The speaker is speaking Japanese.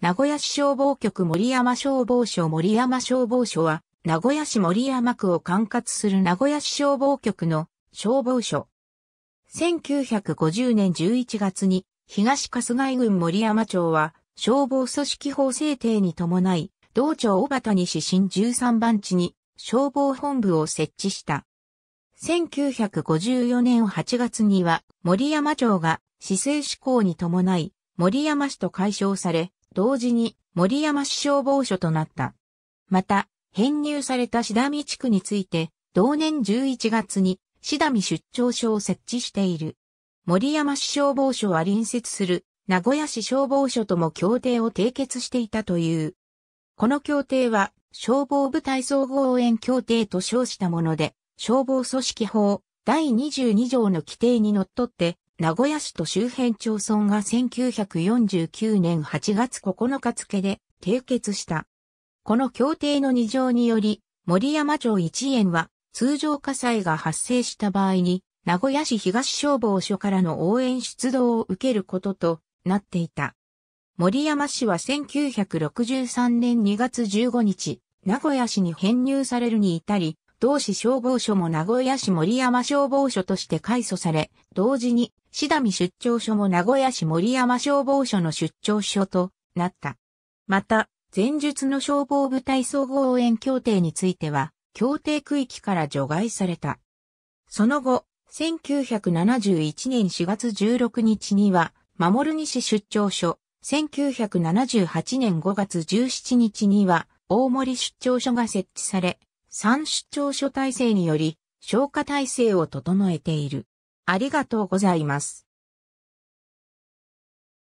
名古屋市消防局森山消防署森山消防署は、名古屋市森山区を管轄する名古屋市消防局の消防署。1950年11月に東春日井郡森山町は消防組織法制定に伴い、道庁小畑西新13番地に消防本部を設置した。1954年8月には森山町が市政施行に伴い森山市と解消され、同時に森山市消防署となった。また、編入されたシダミ地区について、同年11月にシダミ出張所を設置している。森山市消防署は隣接する名古屋市消防署とも協定を締結していたという。この協定は消防部隊総合応援協定と称したもので、消防組織法第22条の規定にのっって、名古屋市と周辺町村が1949年8月9日付で締結した。この協定の二条により、森山町一円は通常火災が発生した場合に、名古屋市東消防署からの応援出動を受けることとなっていた。森山市は1963年2月15日、名古屋市に編入されるに至り、同市消防署も名古屋市森山消防署として改組され、同時に、シダミ出張所も名古屋市森山消防署の出張所となった。また、前述の消防部隊総合応援協定については、協定区域から除外された。その後、1971年4月16日には、守西出張所、1978年5月17日には、大森出張所が設置され、三出張所体制により、消化体制を整えている。ありがとうございます。